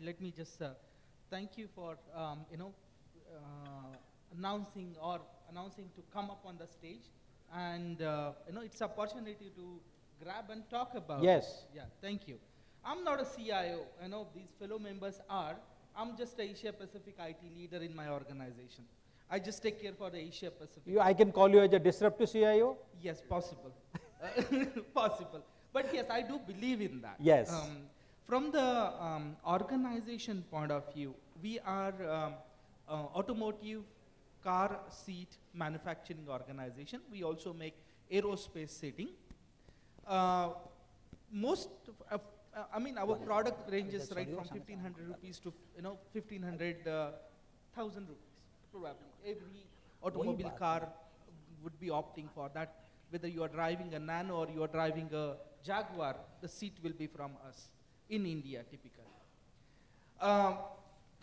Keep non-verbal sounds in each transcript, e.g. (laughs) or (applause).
let me just uh, thank you for um, you know uh, announcing or announcing to come up on the stage, and uh, you know it's opportunity to grab and talk about. Yes. it. Yeah. Thank you. I'm not a CIO. I know these fellow members are. I'm just a Asia Pacific IT leader in my organization. I just take care for the Asia Pacific. You, I can call you as a disruptive CIO? Yes, possible. (laughs) Possible. But yes, I do believe in that. Yes. Um, from the um, organization point of view, we are um, uh, automotive car seat manufacturing organization. We also make aerospace seating. Uh, most, of, uh, I mean, our product ranges right from 1500 rupees to, you know, 1500, uh, 1000 rupees, probably. Every automobile car would be opting for that. Whether you are driving a Nano or you are driving a Jaguar, the seat will be from us in India typically. Um,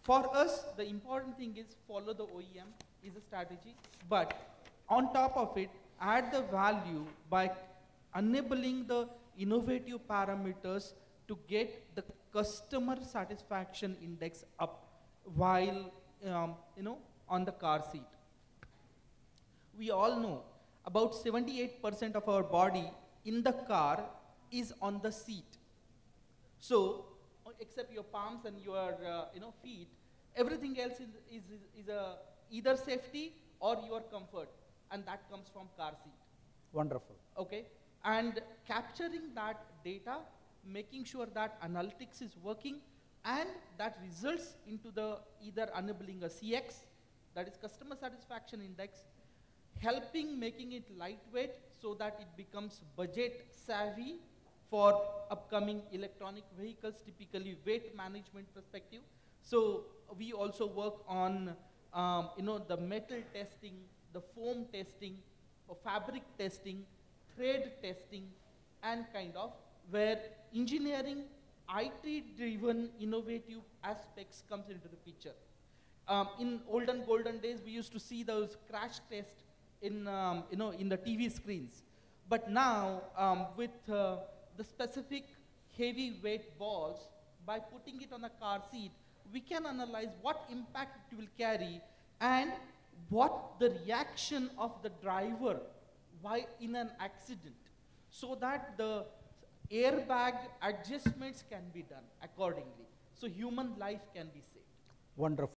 for us, the important thing is follow the OEM is a strategy, but on top of it, add the value by enabling the innovative parameters to get the customer satisfaction index up while um, you know on the car seat. We all know about 78% of our body in the car is on the seat. So, except your palms and your uh, you know feet, everything else is, is, is, is a either safety or your comfort, and that comes from car seat. Wonderful. Okay, and capturing that data, making sure that analytics is working, and that results into the either enabling a CX, that is customer satisfaction index, helping making it lightweight so that it becomes budget savvy for upcoming electronic vehicles, typically weight management perspective. So we also work on, um, you know, the metal testing, the foam testing, fabric testing, thread testing, and kind of where engineering, IT-driven innovative aspects comes into the picture. Um, in olden golden days, we used to see those crash tests in, um, you know, in the TV screens. But now, um, with uh, the specific heavyweight balls, by putting it on a car seat, we can analyze what impact it will carry and what the reaction of the driver why in an accident so that the airbag adjustments can be done accordingly so human life can be saved Wonderful.